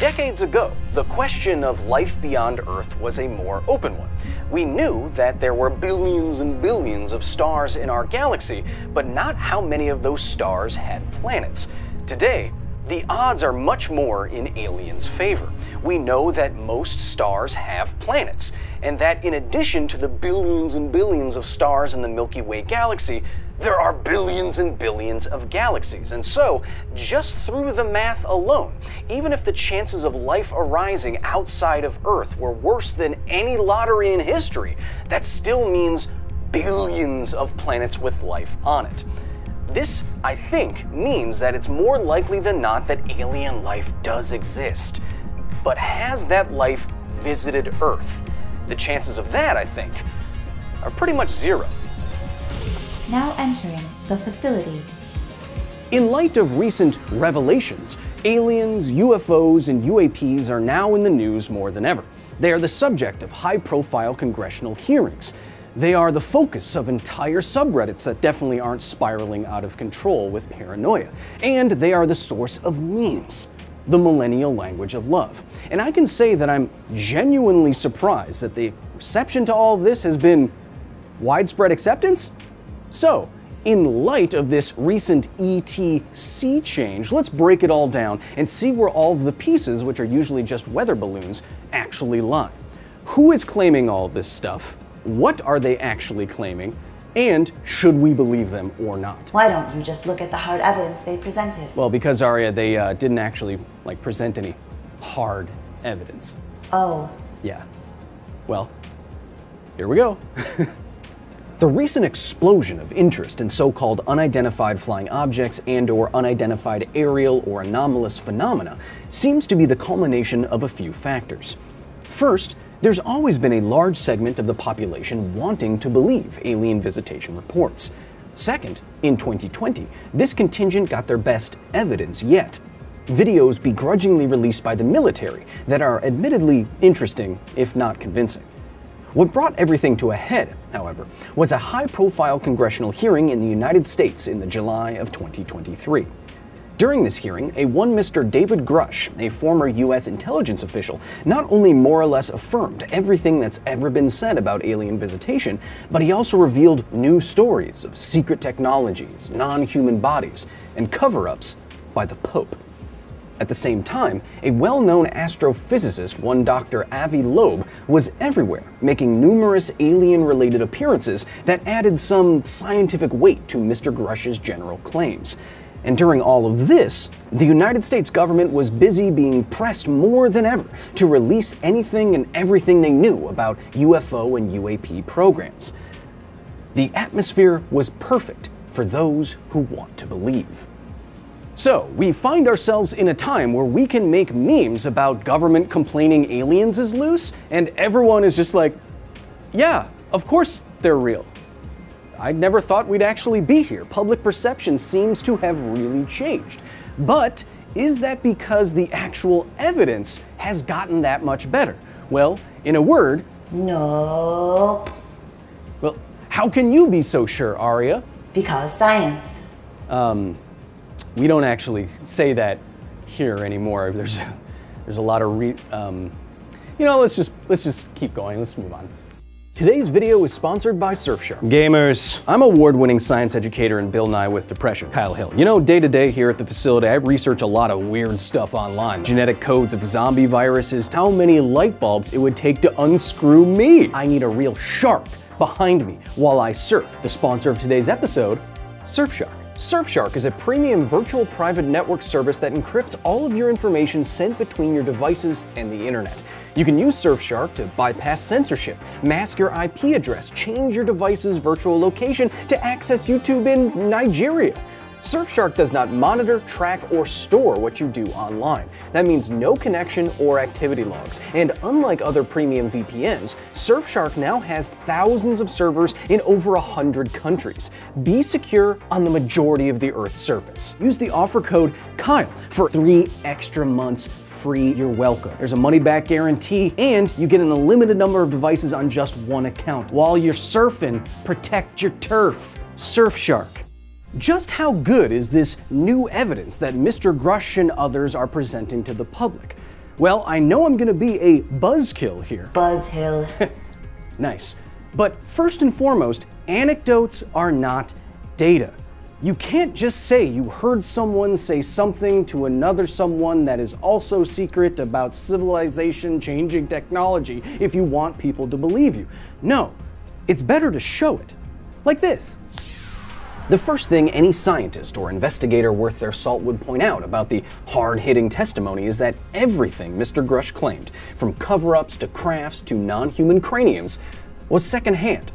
Decades ago, the question of life beyond Earth was a more open one. We knew that there were billions and billions of stars in our galaxy, but not how many of those stars had planets. Today, the odds are much more in aliens' favor. We know that most stars have planets, and that in addition to the billions and billions of stars in the Milky Way galaxy, there are billions and billions of galaxies. And so, just through the math alone, even if the chances of life arising outside of Earth were worse than any lottery in history, that still means billions of planets with life on it. This, I think, means that it's more likely than not that alien life does exist. But has that life visited Earth? The chances of that, I think, are pretty much zero. Now entering the facility. In light of recent revelations, aliens, UFOs, and UAPs are now in the news more than ever. They are the subject of high profile congressional hearings. They are the focus of entire subreddits that definitely aren't spiraling out of control with paranoia. And they are the source of memes, the millennial language of love. And I can say that I'm genuinely surprised that the reception to all of this has been widespread acceptance. So, in light of this recent ETC change, let's break it all down and see where all of the pieces, which are usually just weather balloons, actually lie. Who is claiming all this stuff? What are they actually claiming? And should we believe them or not? Why don't you just look at the hard evidence they presented? Well, because Arya, they uh, didn't actually like present any hard evidence. Oh. Yeah. Well, here we go. the recent explosion of interest in so-called unidentified flying objects and or unidentified aerial or anomalous phenomena seems to be the culmination of a few factors. First, there's always been a large segment of the population wanting to believe alien visitation reports. Second, in 2020, this contingent got their best evidence yet. Videos begrudgingly released by the military that are admittedly interesting, if not convincing. What brought everything to a head, however, was a high profile congressional hearing in the United States in the July of 2023. During this hearing, a one Mr. David Grusch, a former U.S. intelligence official, not only more or less affirmed everything that's ever been said about alien visitation, but he also revealed new stories of secret technologies, non human bodies, and cover ups by the Pope. At the same time, a well known astrophysicist, one Dr. Avi Loeb, was everywhere, making numerous alien related appearances that added some scientific weight to Mr. Grusch's general claims. And during all of this, the United States government was busy being pressed more than ever to release anything and everything they knew about UFO and UAP programs. The atmosphere was perfect for those who want to believe. So, we find ourselves in a time where we can make memes about government complaining aliens is loose, and everyone is just like, yeah, of course they're real. I never thought we'd actually be here. Public perception seems to have really changed. But is that because the actual evidence has gotten that much better? Well, in a word, no. Well, how can you be so sure, Arya? Because science. Um, we don't actually say that here anymore. There's, there's a lot of re, um, you know, let's just let's just keep going. Let's move on. Today's video is sponsored by Surfshark. Gamers, I'm award-winning science educator and Bill Nye with depression, Kyle Hill. You know, day to day here at the facility, I research a lot of weird stuff online. Genetic codes of zombie viruses, how many light bulbs it would take to unscrew me. I need a real shark behind me while I surf. The sponsor of today's episode, Surfshark. Surfshark is a premium virtual private network service that encrypts all of your information sent between your devices and the internet. You can use Surfshark to bypass censorship, mask your IP address, change your device's virtual location to access YouTube in Nigeria. Surfshark does not monitor, track, or store what you do online. That means no connection or activity logs. And unlike other premium VPNs, Surfshark now has thousands of servers in over 100 countries. Be secure on the majority of the Earth's surface. Use the offer code KYLE for three extra months free, you're welcome. There's a money back guarantee, and you get an unlimited number of devices on just one account. While you're surfing, protect your turf. Surfshark. Just how good is this new evidence that Mr. Grusch and others are presenting to the public? Well, I know I'm going to be a buzzkill here. Buzz Hill. Nice. But first and foremost, anecdotes are not data. You can't just say you heard someone say something to another someone that is also secret about civilization changing technology if you want people to believe you. No, it's better to show it. Like this. The first thing any scientist or investigator worth their salt would point out about the hard hitting testimony is that everything Mr. Grusch claimed, from cover ups to crafts to non human craniums, was secondhand.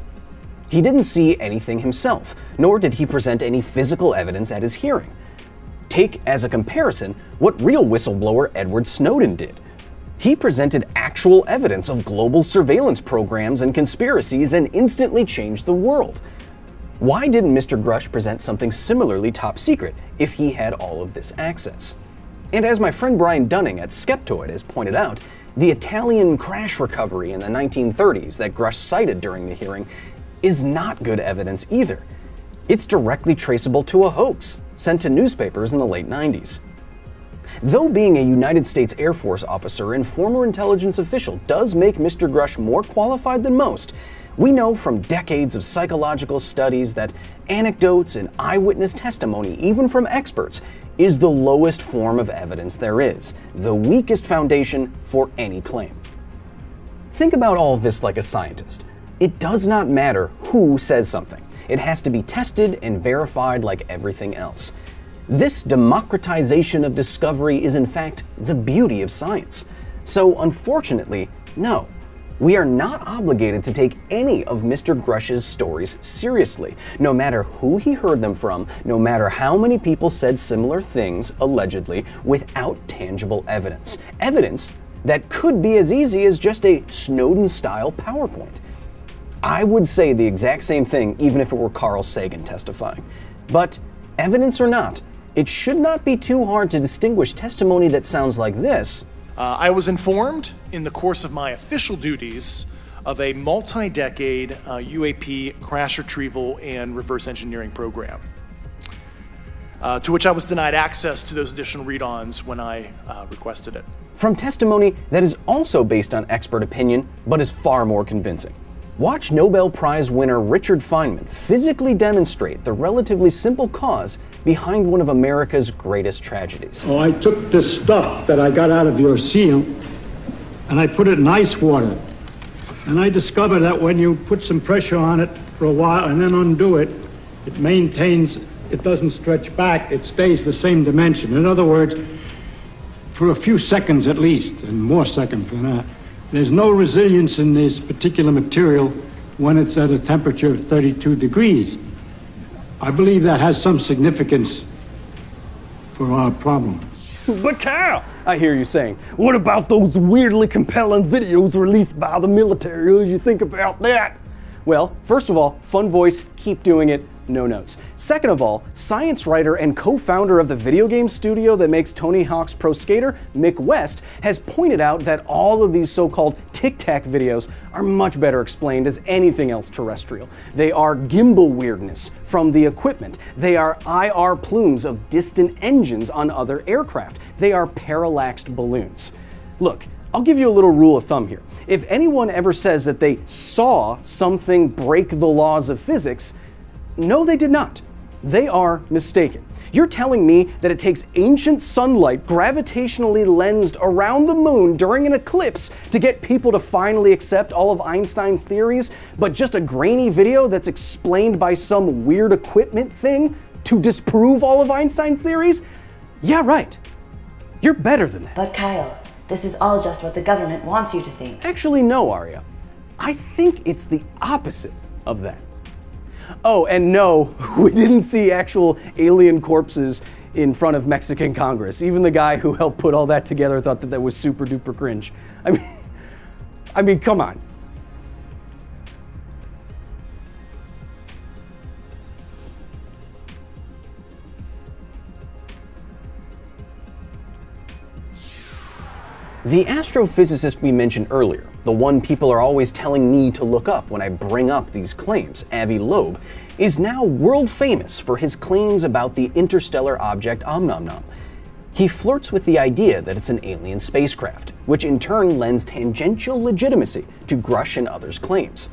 He didn't see anything himself, nor did he present any physical evidence at his hearing. Take as a comparison what real whistleblower Edward Snowden did. He presented actual evidence of global surveillance programs and conspiracies and instantly changed the world. Why didn't Mr. Grusch present something similarly top secret if he had all of this access? And as my friend Brian Dunning at Skeptoid has pointed out, the Italian crash recovery in the 1930s that Grusch cited during the hearing is not good evidence either. It's directly traceable to a hoax sent to newspapers in the late 90s. Though being a United States Air Force officer and former intelligence official does make Mr. Grusch more qualified than most, we know from decades of psychological studies that anecdotes and eyewitness testimony, even from experts, is the lowest form of evidence there is, the weakest foundation for any claim. Think about all of this like a scientist. It does not matter who says something, it has to be tested and verified like everything else. This democratization of discovery is, in fact, the beauty of science. So, unfortunately, no, we are not obligated to take any of Mr. Grusch's stories seriously, no matter who he heard them from, no matter how many people said similar things, allegedly, without tangible evidence. Evidence that could be as easy as just a Snowden style PowerPoint. I would say the exact same thing even if it were Carl Sagan testifying. But, evidence or not, it should not be too hard to distinguish testimony that sounds like this uh, I was informed in the course of my official duties of a multi decade uh, UAP crash retrieval and reverse engineering program, uh, to which I was denied access to those additional read ons when I uh, requested it. From testimony that is also based on expert opinion, but is far more convincing. Watch Nobel Prize winner Richard Feynman physically demonstrate the relatively simple cause behind one of America's greatest tragedies. Oh, I took the stuff that I got out of your seal and I put it in ice water. And I discovered that when you put some pressure on it for a while and then undo it, it maintains, it doesn't stretch back, it stays the same dimension. In other words, for a few seconds at least, and more seconds than that, there's no resilience in this particular material when it's at a temperature of 32 degrees. I believe that has some significance for our problem. But Carl, I hear you saying, what about those weirdly compelling videos released by the military? Do you think about that? Well, first of all, fun voice, keep doing it no notes. Second of all, science writer and co founder of the video game studio that makes Tony Hawk's Pro Skater, Mick West, has pointed out that all of these so called Tic Tac videos are much better explained as anything else terrestrial. They are gimbal weirdness from the equipment, they are IR plumes of distant engines on other aircraft, they are parallaxed balloons. Look, I'll give you a little rule of thumb here. If anyone ever says that they saw something break the laws of physics, no, they did not. They are mistaken. You're telling me that it takes ancient sunlight gravitationally lensed around the moon during an eclipse to get people to finally accept all of Einstein's theories, but just a grainy video that's explained by some weird equipment thing to disprove all of Einstein's theories? Yeah, right. You're better than that. But Kyle, this is all just what the government wants you to think. Actually, no, Arya. I think it's the opposite of that. Oh, and no, we didn't see actual alien corpses in front of Mexican Congress. Even the guy who helped put all that together thought that that was super duper cringe. I mean, I mean, come on. The astrophysicist we mentioned earlier, the one people are always telling me to look up when I bring up these claims, Avi Loeb, is now world famous for his claims about the interstellar object Oumuamua. He flirts with the idea that it's an alien spacecraft, which in turn lends tangential legitimacy to Grusch and others' claims.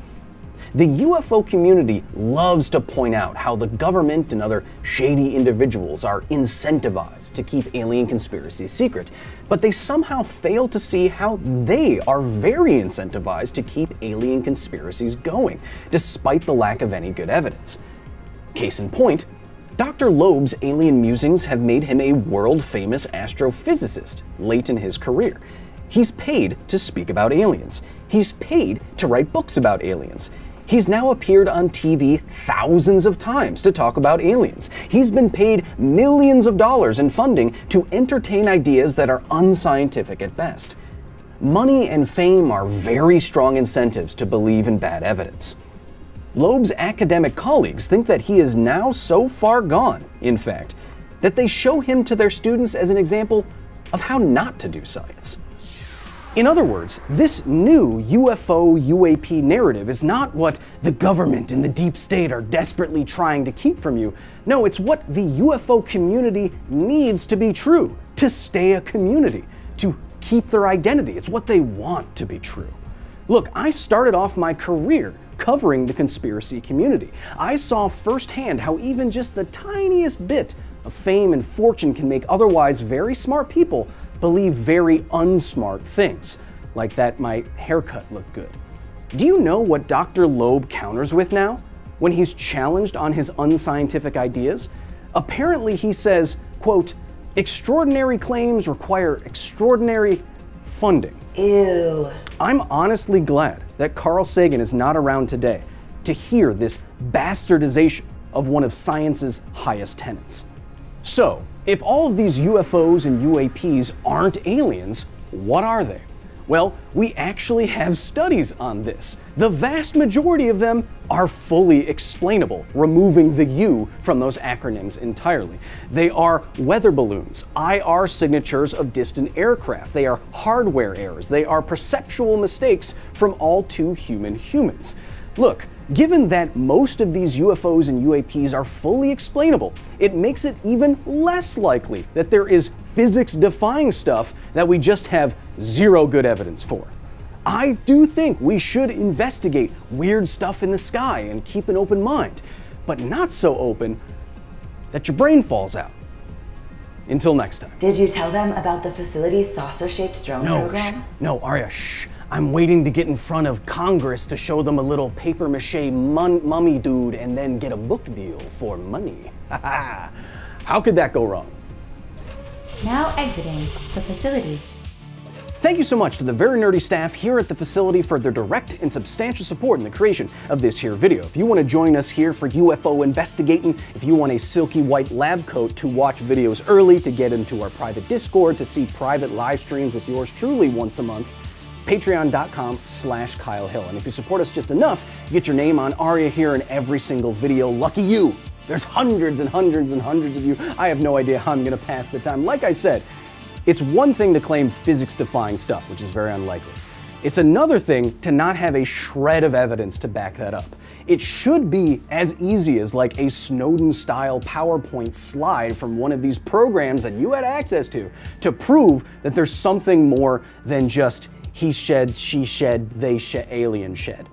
The UFO community loves to point out how the government and other shady individuals are incentivized to keep alien conspiracies secret, but they somehow fail to see how they are very incentivized to keep alien conspiracies going, despite the lack of any good evidence. Case in point, Dr. Loeb's alien musings have made him a world famous astrophysicist late in his career. He's paid to speak about aliens. He's paid to write books about aliens. He's now appeared on TV thousands of times to talk about aliens. He's been paid millions of dollars in funding to entertain ideas that are unscientific at best. Money and fame are very strong incentives to believe in bad evidence. Loeb's academic colleagues think that he is now so far gone, in fact, that they show him to their students as an example of how not to do science. In other words, this new UFO UAP narrative is not what the government and the deep state are desperately trying to keep from you. No, it's what the UFO community needs to be true to stay a community, to keep their identity. It's what they want to be true. Look, I started off my career covering the conspiracy community. I saw firsthand how even just the tiniest bit of fame and fortune can make otherwise very smart people believe very unsmart things, like that my haircut looked good. Do you know what Dr. Loeb counters with now when he's challenged on his unscientific ideas? Apparently he says, quote, extraordinary claims require extraordinary funding. Ew. I'm honestly glad that Carl Sagan is not around today to hear this bastardization of one of science's highest tenets. So, if all of these UFOs and UAPs aren't aliens, what are they? Well, we actually have studies on this. The vast majority of them are fully explainable, removing the U from those acronyms entirely. They are weather balloons, IR signatures of distant aircraft, they are hardware errors, they are perceptual mistakes from all too human humans. Look, Given that most of these UFOs and UAPs are fully explainable, it makes it even less likely that there is physics defying stuff that we just have zero good evidence for. I do think we should investigate weird stuff in the sky and keep an open mind, but not so open that your brain falls out. Until next time. Did you tell them about the facility's saucer shaped drone No, program? shh. No, Arya, shh. I'm waiting to get in front of Congress to show them a little paper mache mun- mummy dude and then get a book deal for money. How could that go wrong? Now exiting the facility. Thank you so much to the very nerdy staff here at the facility for their direct and substantial support in the creation of this here video. If you want to join us here for UFO investigating, if you want a silky white lab coat to watch videos early, to get into our private Discord, to see private live streams with yours truly once a month, patreon.com slash Kyle Hill. And if you support us just enough, you get your name on Aria here in every single video. Lucky you! There's hundreds and hundreds and hundreds of you. I have no idea how I'm gonna pass the time. Like I said, it's one thing to claim physics defying stuff, which is very unlikely. It's another thing to not have a shred of evidence to back that up. It should be as easy as like a Snowden style PowerPoint slide from one of these programs that you had access to to prove that there's something more than just he shed, she shed, they shed, alien shed.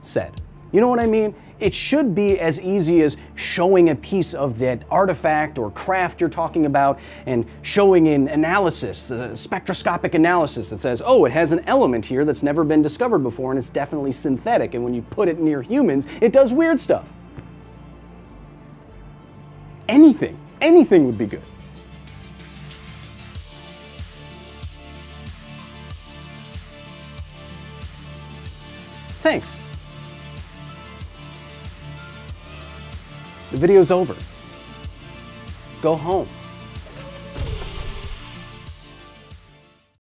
Said. You know what I mean? It should be as easy as showing a piece of that artifact or craft you're talking about and showing an analysis, a spectroscopic analysis that says, oh, it has an element here that's never been discovered before and it's definitely synthetic. And when you put it near humans, it does weird stuff. Anything, anything would be good. Thanks. The video's over. Go home.